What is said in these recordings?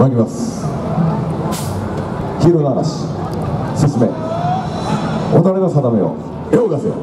参ります。ヒーロー進め。お互いの定めを絵を描せよ。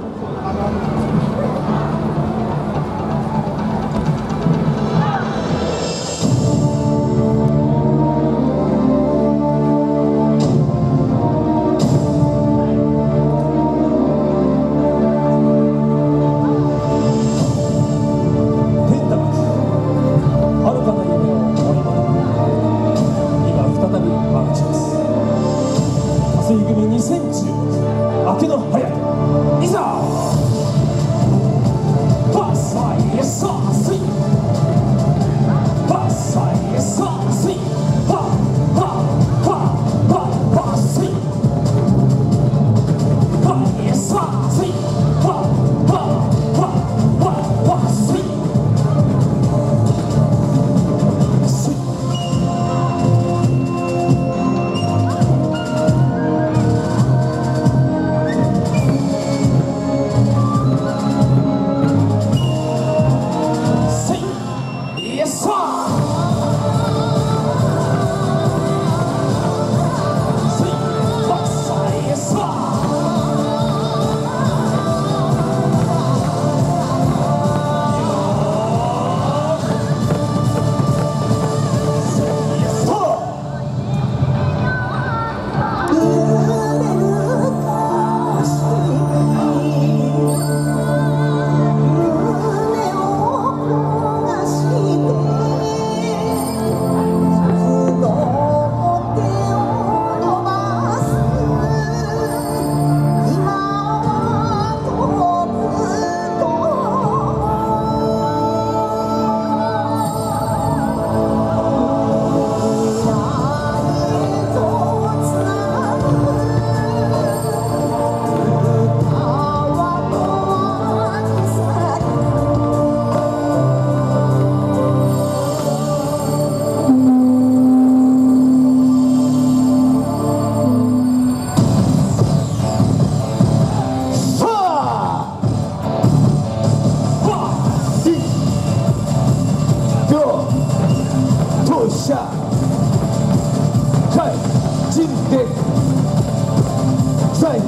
Say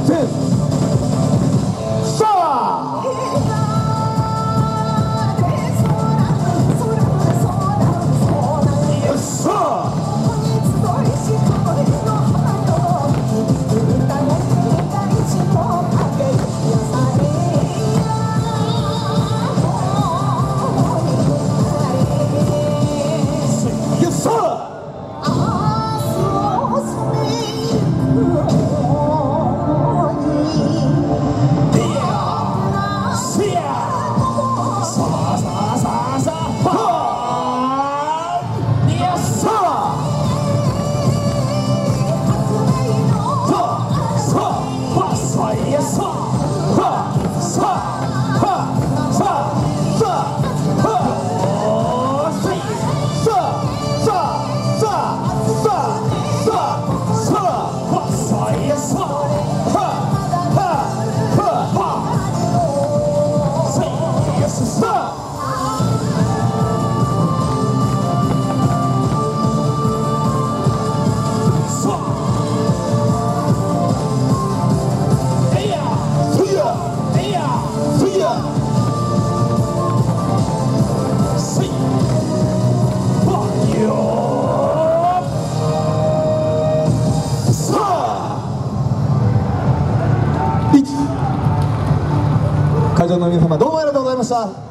this. 会場の皆様どうもありがとうございました。